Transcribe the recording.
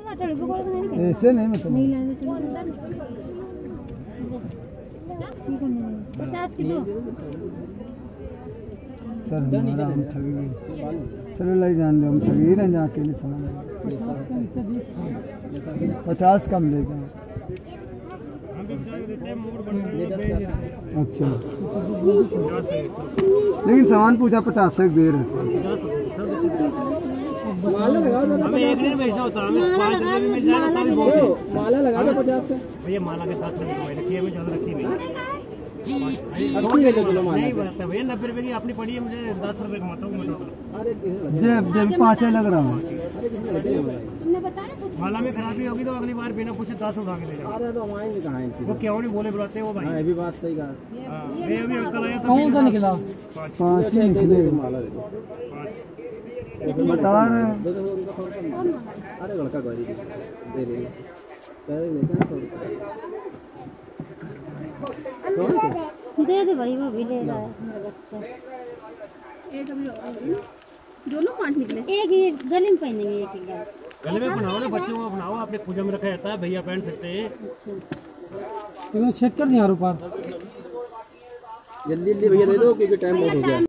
ऐसे नहीं मतलब पचास दो हम ठगी चलो लाई जान दो हम ठगी ही ना जाके नहीं समझ पचास कम ले जाए अच्छा लेकिन सामान पूछा पचास से दे रहे थे हमें एक नहीं बेचना होता हमें पाँच रुपए में मिल जाएगा तभी बहुत है। माला लगा दो पचास से भैया माला के दस रुपए रखी है ज़्यादा रखी नहीं। माला? भैया नब्बे रुपए की अपनी पड़ी है मुझे दस कमाता हूँ जेब जेब पाँच लग रहा हूँ। लगे माला में खराबी होगी तो अगली बार बिना पूछे दस उठा के ले जाओ। तो वो क्यों नहीं बोले बुलाते वो हाँ भाई ये भी बात सही कहा। हाँ, अभी अंकल आया था कौन सा निकला? पाँच। ही माला दे दो। बता रहे अरे लड़का गाड़ी दे हैं रुपये दे दे भाई वो भी ले रहा है। मेरा बच्चा दोनों पाँच निकले। एक ही गले में पहनेंगे एक ही गाल गले में बनाओ ना बच्चों को बनाओ। आपने पूजा में रखा रहता है भैया पहन सकते हैं। अच्छा चेक कर दिया ऊपर जल्दी जल्दी भैया दे दो क्योंकि टाइम बहुत हो गया।